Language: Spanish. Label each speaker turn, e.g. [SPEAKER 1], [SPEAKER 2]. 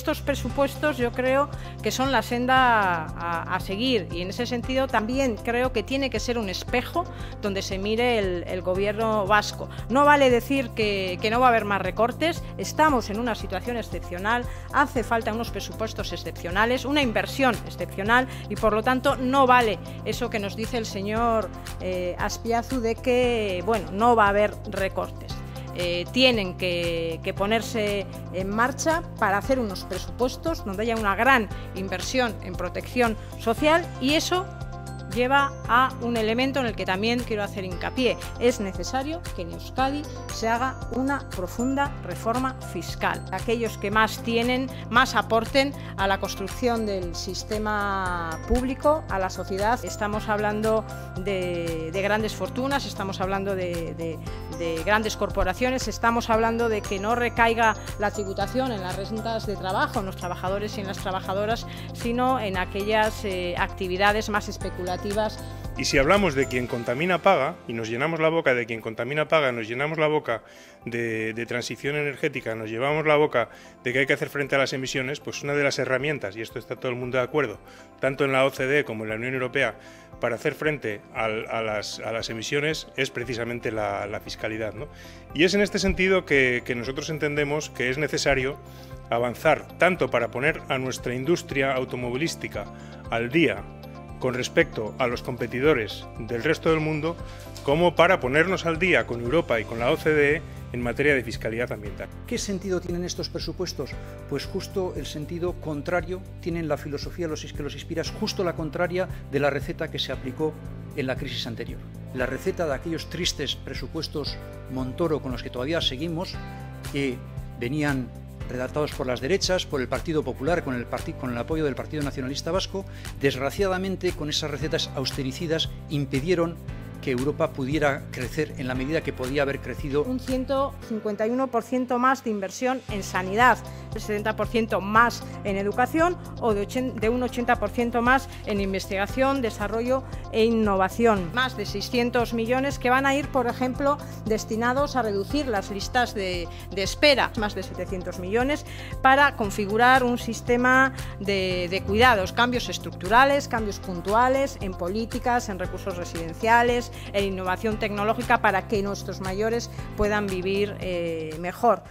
[SPEAKER 1] Estos presupuestos yo creo que son la senda a, seguir y en ese sentido también creo que tiene que ser un espejo donde se mire el, gobierno vasco. No vale decir que, no va a haber más recortes, estamos en una situación excepcional, hace falta unos presupuestos excepcionales, una inversión excepcional y por lo tanto no vale eso que nos dice el señor eh, Aspiazu de que bueno, no va a haber recortes. Eh, tienen que, que, ponerse en marcha para hacer unos presupuestos donde haya una gran inversión en protección social y eso lleva a un elemento en el que también quiero hacer hincapié. Es necesario que en Euskadi se haga una profunda reforma fiscal. Aquellos que más tienen, más aporten a la construcción del sistema público, a la sociedad. Estamos hablando de, grandes fortunas, estamos hablando de, grandes corporaciones, estamos hablando de que no recaiga la tributación en las rentas de trabajo, en los trabajadores y en las trabajadoras, sino en aquellas eh, actividades más especulativas
[SPEAKER 2] y si hablamos de quien contamina paga, y nos llenamos la boca de quien contamina paga, nos llenamos la boca de, transición energética, nos llevamos la boca de que hay que hacer frente a las emisiones, pues una de las herramientas, y esto está todo el mundo de acuerdo, tanto en la OCDE como en la Unión Europea, para hacer frente a, las, emisiones es precisamente la, fiscalidad. Y es en este sentido que nosotros entendemos que es necesario avanzar tanto para poner a nuestra industria automovilística al día con respecto a los competidores del resto del mundo como para ponernos al día con Europa y con la OCDE en materia de fiscalidad ambiental.
[SPEAKER 3] ¿Qué sentido tienen estos presupuestos? Pues justo el sentido contrario, tienen la filosofía los que los inspira, justo la contraria de la receta que se aplicó en la crisis anterior. La receta de aquellos tristes presupuestos Montoro con los que todavía seguimos, que venían redactados por las derechas, por el Partido Popular, con el, con el apoyo del Partido Nacionalista Vasco, desgraciadamente con esas recetas austericidas impidieron que Europa pudiera crecer en la medida que podía haber crecido.
[SPEAKER 1] Un 151% más de inversión en sanidad, el 70% más en educación o de, un 80% más en investigación, desarrollo e innovación. Más de 600 millones que van a ir, por ejemplo, destinados a reducir las listas de, espera, más de 700 millones, para configurar un sistema de, de cuidados, cambios estructurales, cambios puntuales en políticas, en recursos residenciales, e innovación tecnológica para que nuestros mayores puedan vivir eh, mejor.